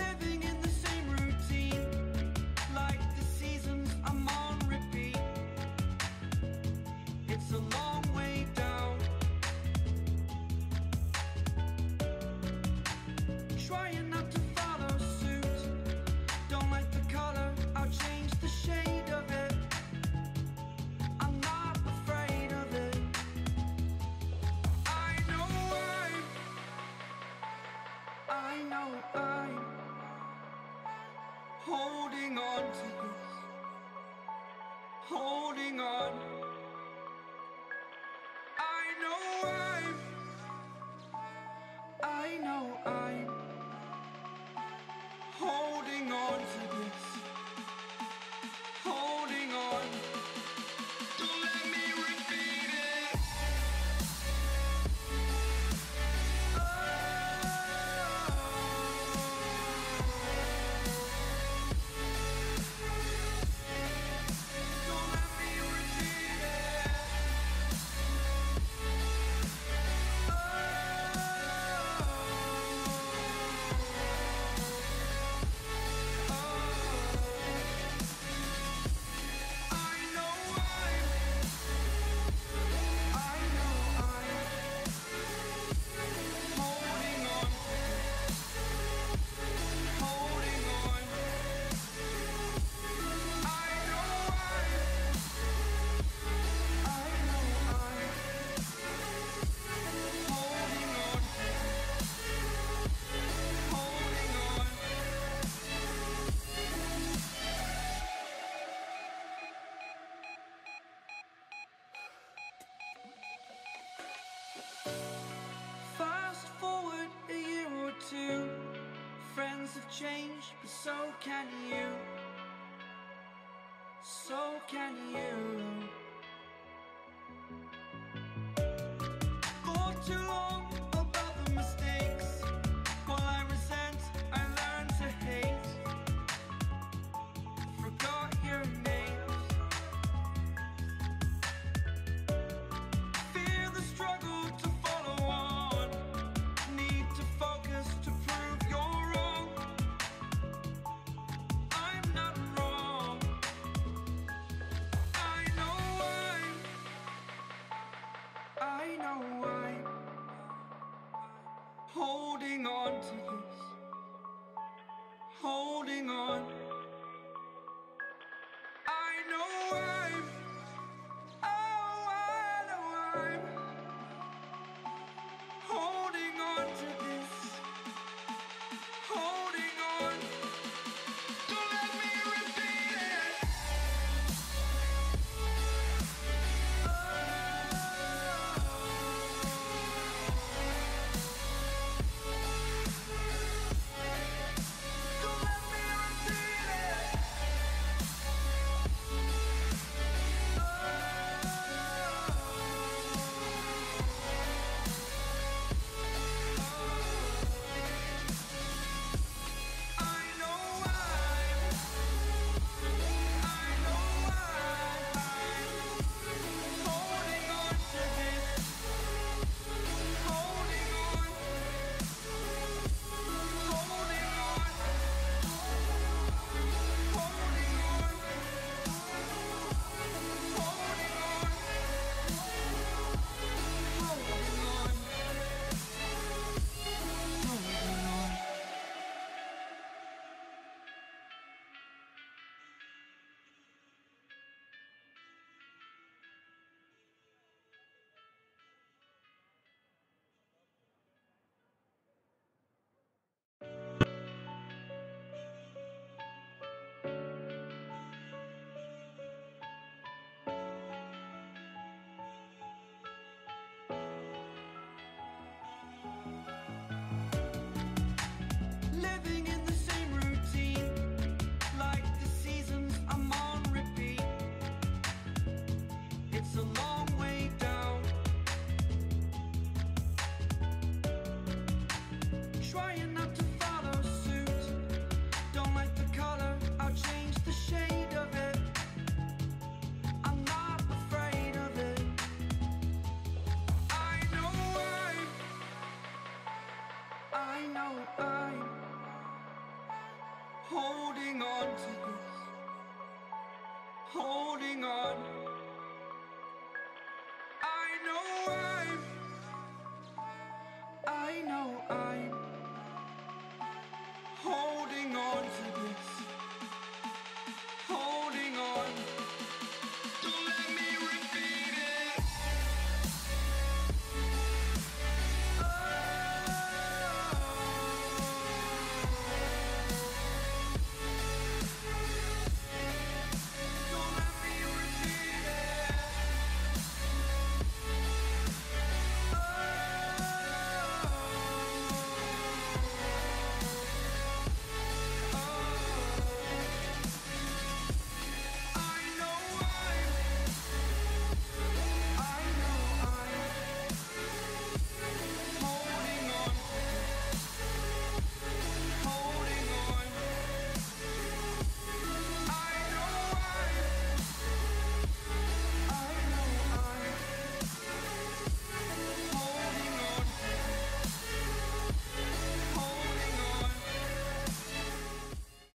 living change, but so can you. So can you. into you. Holding on. I know I'm, I know I'm